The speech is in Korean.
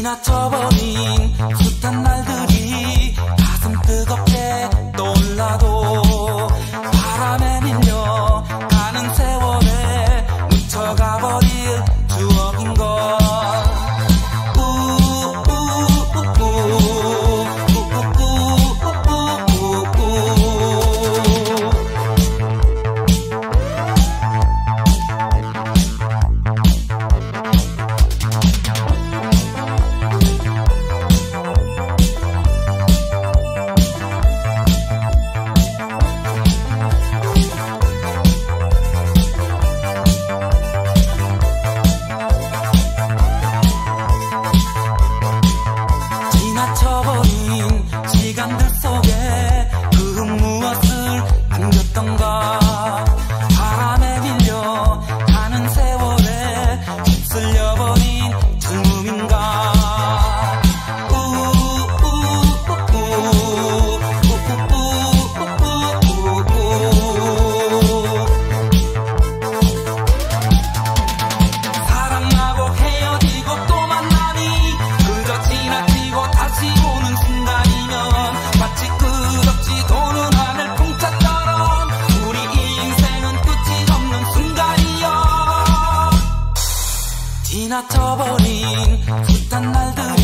지나쳐버린 숱한 날들이 가슴 뜨겁게 떠올라도 바람에 밀려 가는 세월에 묻혀가버린 흩어버린 숱한 날들